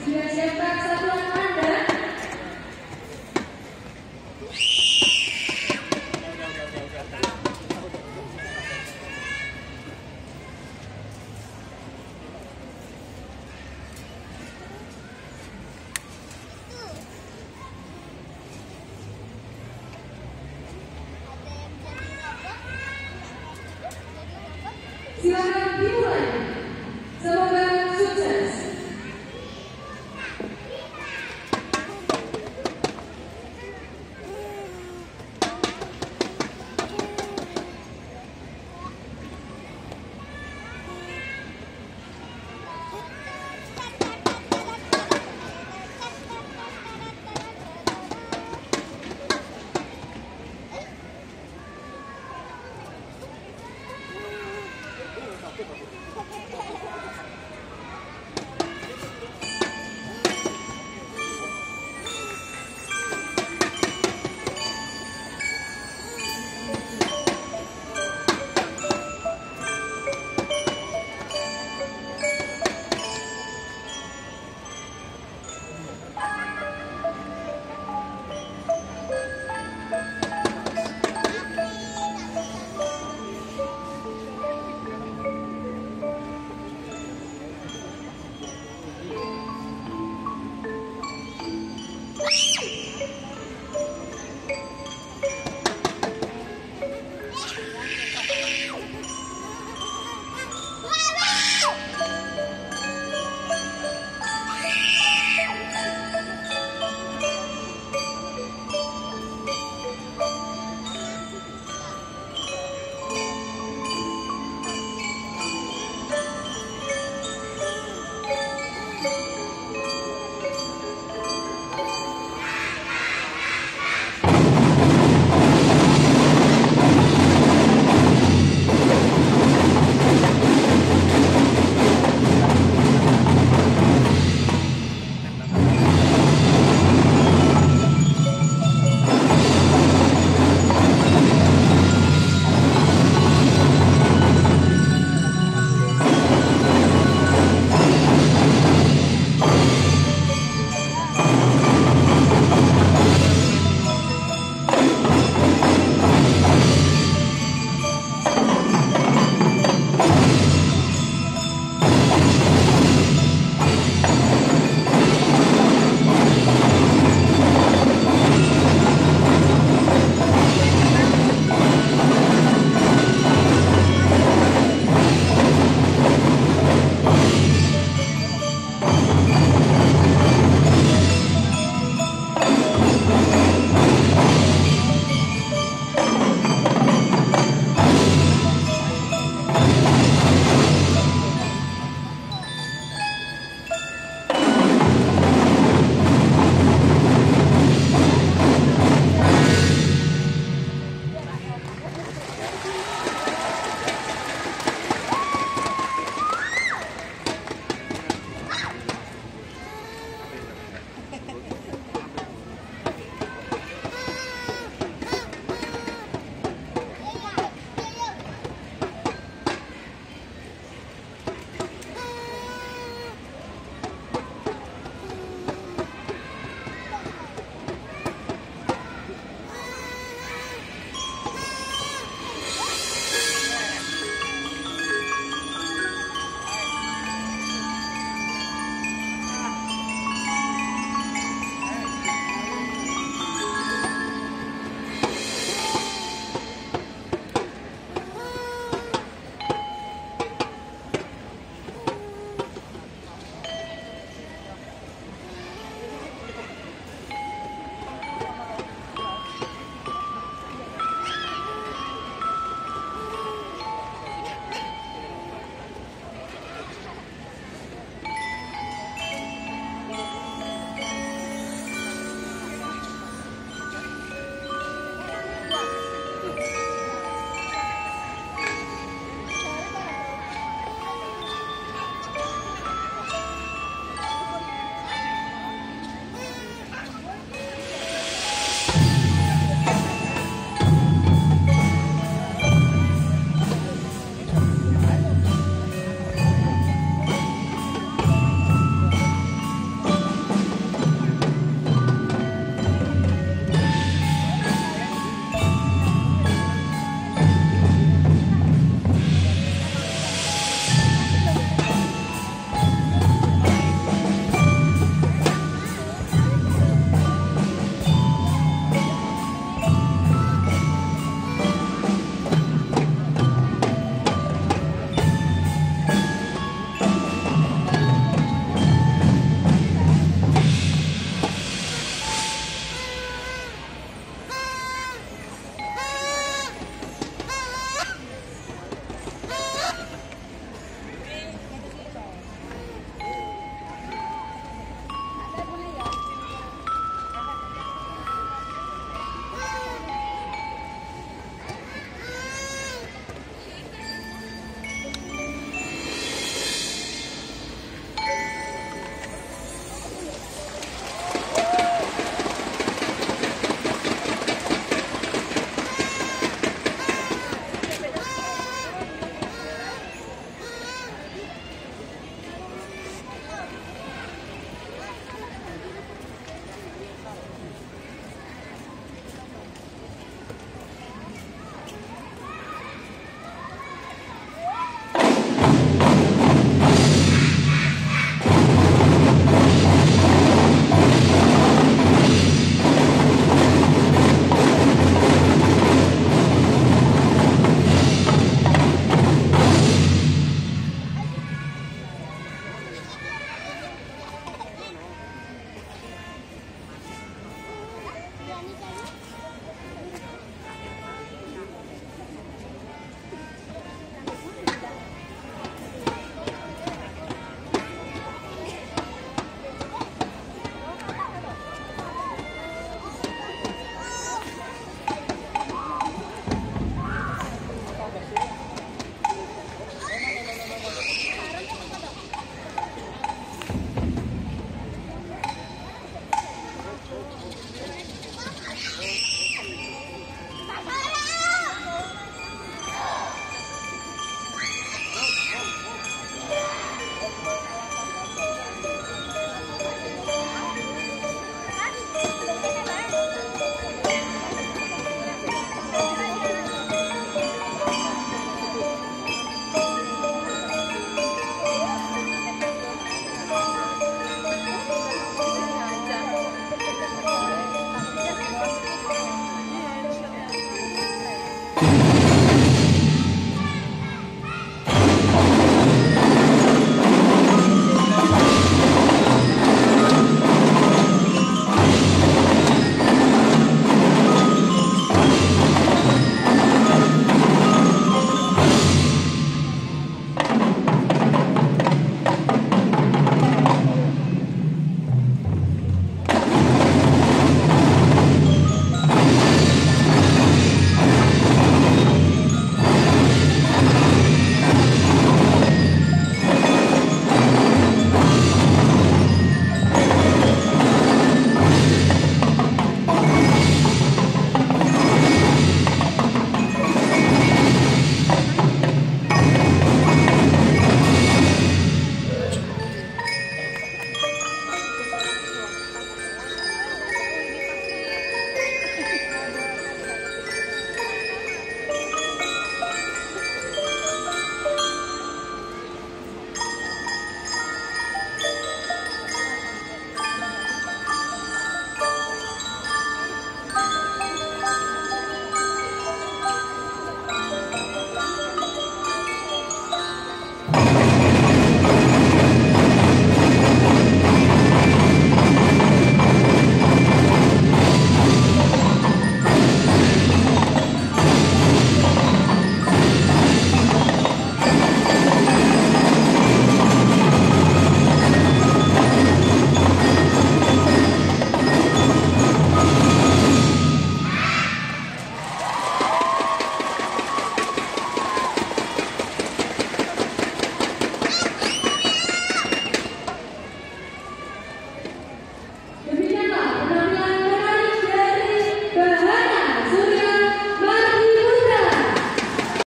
Sudah siapkan satuan